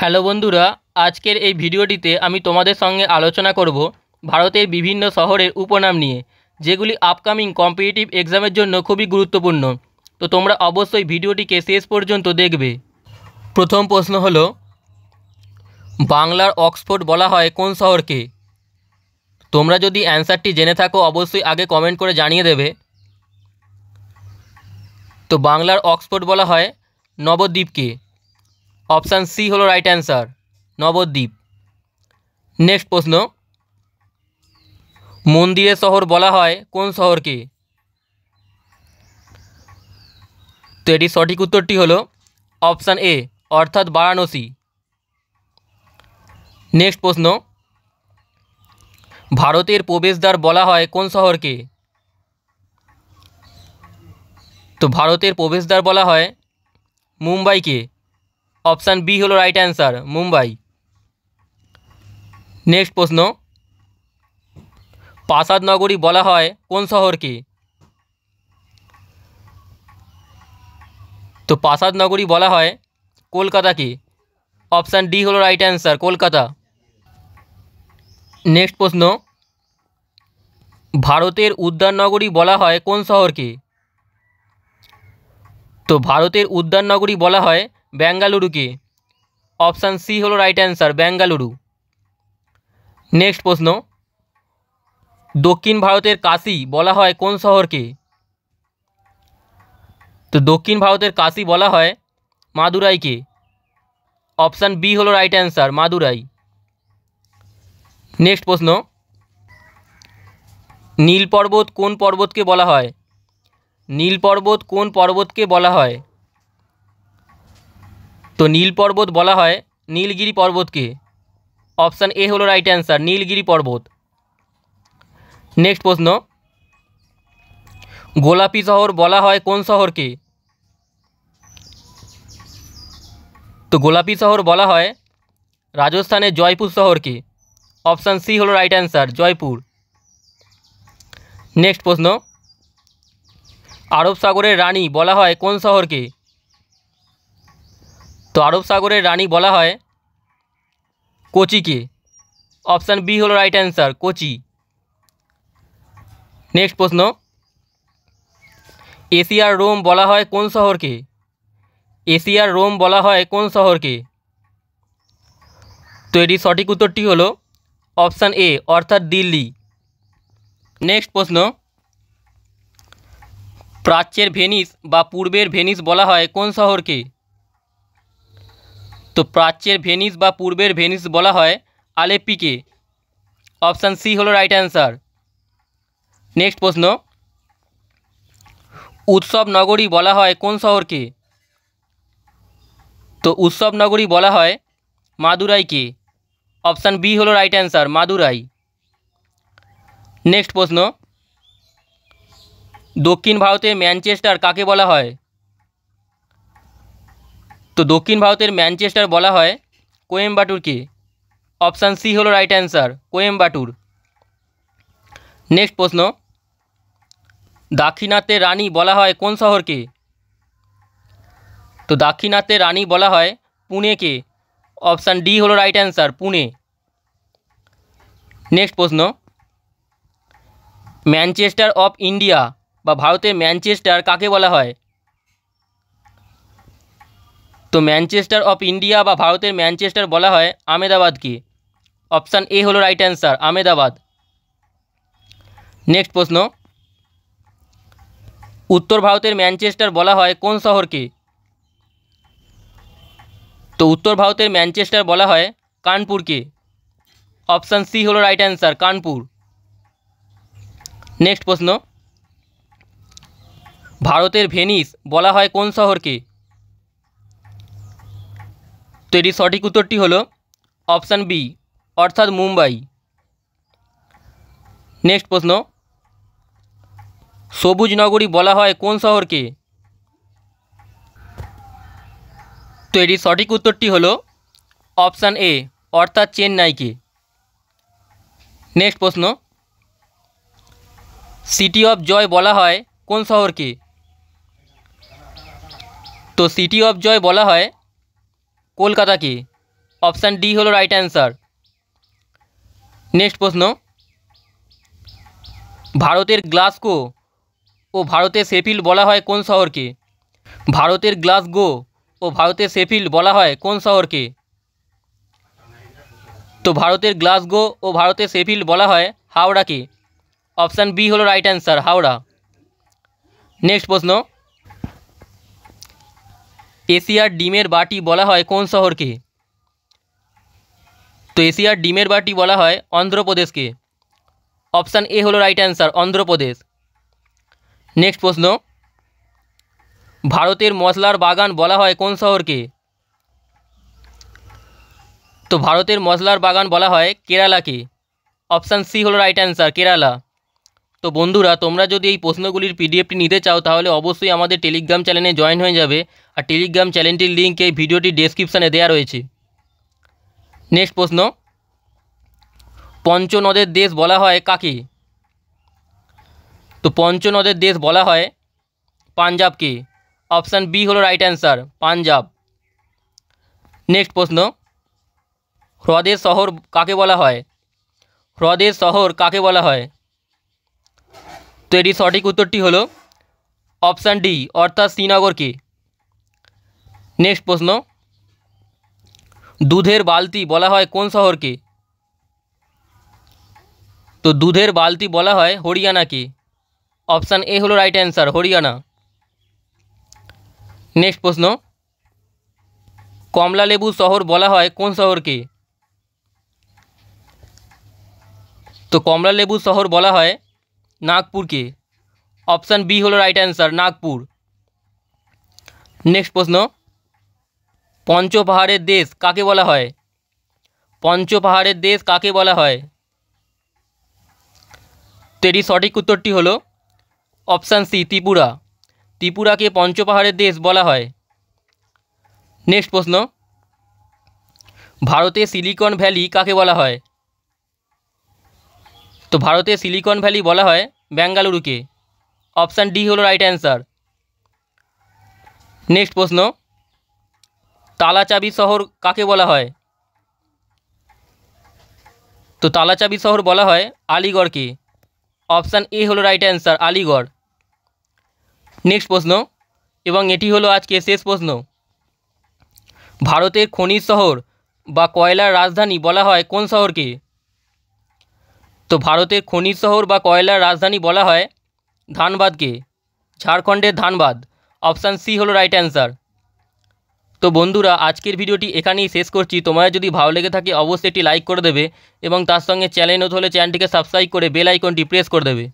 Hello বন্ধুরা, আজকের এই ভিডিওটিতে আমি তোমাদের সঙ্গে আলোচনা করব ভারতের বিভিন্ন শহরের উপনাম নিয়ে, যেগুলি আপকামিং কম্পিটিটিভ এক্সামের জন্য খুবই গুরুত্বপূর্ণ। তো তোমরা অবশ্যই ভিডিওটিকে শেষ পর্যন্ত দেখবে। প্রথম প্রশ্ন হলো, বাংলার অক্সফোর্ড বলা হয় কোন শহরকে? তোমরা যদি অ্যান্সারটি জেনে থাকো, অবশ্যই আগে কমেন্ট করে জানিয়ে দেবে। তো বাংলার অক্সফোর্ড বলা হয় নবদ্বীপকে। অপশান সি হলো রাইট অ্যান্সার নবদ্বীপ। নেক্সট প্রশ্ন মন্দিরের শহর বলা হয় কোন শহরকে? তো এটি সঠিক উত্তরটি হলো অপশান এ, অর্থাৎ বারাণসী। নেক্সট প্রশ্ন, ভারতের প্রবেশদ্বার বলা হয় কোন শহরকে? তো ভারতের প্রবেশদ্বার বলা হয় মুম্বাইকে। অপশান বি হলো রাইট অ্যান্সার মুম্বাই নেক্সট প্রশ্ন প্রাসাদ নগরী বলা হয় কোন শহরকে তো প্রাসাদ নগরী বলা হয় কলকাতাকে অপশান ডি হলো রাইট অ্যান্সার কলকাতা নেক্সট প্রশ্ন ভারতের উদ্যান নগরী বলা হয় কোন শহরকে তো ভারতের উদ্যান নগরী বলা হয় বেঙ্গালুরুকে অপশান সি হলো রাইট অ্যান্সার বেঙ্গালুরু নেক্সট প্রশ্ন। দক্ষিণ ভারতের কাশি বলা হয় কোন শহরকে তো দক্ষিণ ভারতের কাশি বলা হয় মাদুরাইকে অপশান বি হলো রাইট অ্যান্সার মাদুরাই। নেক্সট প্রশ্ন। নীল পর্বত কোন পর্বতকে বলা হয়? নীল পর্বত কোন পর্বতকে বলা হয়? তো নীল পর্বত বলা হয়। নীলগিরি পর্বতকে। অপশান এ হলো রাইট অ্যান্সার নীলগিরি পর্বত। নেক্সট প্রশ্ন। গোলাপি শহর বলা হয় কোন শহরকে? তো গোলাপি শহর বলা হয় রাজস্থানের জয়পুর শহরকে। অপশান সি হলো রাইট অ্যান্সার জয়পুর। নেক্সট প্রশ্ন। আরব সাগরের রানী বলা হয় কোন শহরকে? তো আরব সাগরের রানী বলা হয় কোচিকে। অপশান বি হলো রাইট অ্যান্সার কোচি। নেক্সট প্রশ্ন। এশিয়ার রোম বলা হয় কোন শহরকে? এশিয়ার রোম বলা হয় কোন শহরকে? তো এটি সঠিক উত্তরটি হলো অপশান এ, অর্থাৎ দিল্লি। নেক্সট প্রশ্ন। প্রাচ্যের ভেনিস বা পূর্বের ভেনিস বলা হয় কোন শহরকে? তো প্রাচ্যের ভেনিস বা পূর্বের ভেনিস বলা হয় আলেপ্পিকে অপশান সি হলো রাইট অ্যান্সার। নেক্সট প্রশ্ন। উৎসব নগরী বলা হয় কোন শহরকে? তো উৎসব নগরী বলা হয় মাদুরাইকে। অপশান বি হলো রাইট অ্যান্সার, মাদুরাই। নেক্সট প্রশ্ন। দক্ষিণ ভারতের ম্যানচেস্টার কাকে বলা হয়? তো দক্ষিণ ভারতের ম্যানচেস্টার বলা হয় কোয়েম্বাটুরকে অপশান সি হলো রাইট অ্যান্সার কোয়েম্বাটুর। নেক্সট প্রশ্ন। দাক্ষিণাত্যের রানী বলা হয় কোন শহরকে তো দাক্ষিণাত্যের রানী বলা হয় পুনেকে অপশান ডি হলো রাইট অ্যান্সার পুনে। নেক্সট প্রশ্ন। ম্যানচেস্টার অফ ইন্ডিয়া বা ভারতের ম্যানচেস্টার কাকে বলা হয়? তো ম্যানচেস্টার অফ ইন্ডিয়া বা ভারতের ম্যানচেস্টার বলা হয় আমেদাবাদকে অপশান এ হলো রাইট অ্যান্সার আমেদাবাদ নেক্সট প্রশ্ন উত্তর ভারতের ম্যানচেস্টার বলা হয় কোন শহরকে তো উত্তর ভারতের ম্যানচেস্টার বলা হয় কানপুরকে অপশান সি হলো রাইট অ্যান্সার কানপুর নেক্সট প্রশ্ন ভারতের ভেনিস বলা হয় কোন শহরকে তো এটি সঠিক উত্তরটি হলো অপশান বি অর্থাৎ মুম্বাই নেক্সট প্রশ্ন সবুজ নগরী বলা হয় কোন শহরকে তো এটির সঠিক উত্তরটি হলো অপশান এ অর্থাৎ চেন্নাইকে নেক্সট প্রশ্ন সিটি অফ জয় বলা হয় কোন শহরকে তো সিটি অফ জয় বলা হয় কলকাতাকে অপশান ডি হলো রাইট অ্যান্সার নেক্সট প্রশ্ন ভারতের গ্লাসগো ও ভারতের শেফিল্ড বলা হয় কোন শহরকে ভারতের গ্লাসগো ও ভারতের শেফিল্ড বলা হয় কোন শহরকে তো ভারতের গ্লাসগো ও ভারতের শেফিল্ড বলা হয় হাওড়াকে অপশান বি হলো রাইট অ্যান্সার হাওড়া নেক্সট প্রশ্ন এশিয়ার ডিমের বাটি বলা হয় কোন শহরকে তো এশিয়ার ডিমের বাটি বলা হয় অন্ধ্রপ্রদেশকে অপশান এ হলো রাইট অ্যান্সার অন্ধ্রপ্রদেশ নেক্সট প্রশ্ন ভারতের মশলার বাগান বলা হয় কোন শহরকে তো ভারতের মশলার বাগান বলা হয় কেরালাকে অপশান সি হলো রাইট অ্যান্সার কেরালা তো বন্ধুরা তোমরা যদি এই প্রশ্নগুলির পিডিএফটি নিতে চাও তাহলে অবশ্যই আমাদের টেলিগ্রাম চ্যানেলে জয়েন হয়ে যাবে আর টেলিগ্রাম চ্যানেলটির লিঙ্ক এই ভিডিওটির ডেসক্রিপশানে দেওয়া রয়েছে নেক্সট প্রশ্ন পঞ্চনদের দেশ বলা হয় কাকে তো পঞ্চনদের দেশ বলা হয় পাঞ্জাবকে অপশান বি হলো রাইট অ্যান্সার পাঞ্জাব নেক্সট প্রশ্ন হ্রদের শহর কাকে বলা হয় হ্রদের শহর কাকে বলা হয় তো এটি সঠিক উত্তরটি হলো অপশান ডি অর্থাৎ শ্রীনগরকে নেক্সট প্রশ্ন দুধের বালতি বলা হয় কোন শহরকে তো দুধের বালতি বলা হয় হরিয়ানাকে অপশান এ হলো রাইট অ্যান্সার হরিয়ানা নেক্সট প্রশ্ন কমলালেবু শহর বলা হয় কোন শহরকে তো কমলালেবু শহর বলা হয় নাগপুরকে। অপশান বি হলো রাইট অ্যান্সার নাগপুর। নেক্সট প্রশ্ন। পঞ্চপাহাড়ের দেশ কাকে বলা হয়? পঞ্চপাহাড়ের দেশ কাকে বলা হয়? তো এটি সঠিক উত্তরটি হলো অপশান সি, ত্রিপুরা। ত্রিপুরাকে পঞ্চপাহাড়ের দেশ বলা হয়। নেক্সট প্রশ্ন। ভারতে সিলিকন ভ্যালি কাকে বলা হয়? তো ভারতে সিলিকন ভ্যালি বলা হয় বেঙ্গালুরুকে অপশান ডি হলো রাইট অ্যান্সার। নেক্সট প্রশ্ন। তালাচাবি শহর কাকে বলা হয়? তো তালাচাবি শহর বলা হয় আলিগড়কে। অপশান এ হলো রাইট অ্যান্সার, আলিগড়। নেক্সট প্রশ্ন। এবং এটি হলো আজকে শেষ প্রশ্ন। ভারতের খনিজ শহর বা কয়লার রাজধানী বলা হয় কোন শহরকে? তো ভারতের খনিজ শহর বা কয়লার রাজধানী বলা হয় ধানবাদকে। ঝাড়খণ্ডের ধানবাদ। অপশান সি হলো রাইট অ্যান্সার তো বন্ধুরা, আজকের ভিডিওটি এখানেই শেষ করছি। তোমার যদি ভালো লেগে থাকে, অবশ্যই একটি লাইক করে দেবে এবং তার সঙ্গে চ্যানেল হলে চ্যানেলটিকে সাবস্ক্রাইব করে বেল আইকনটি প্রেস করে দেবে।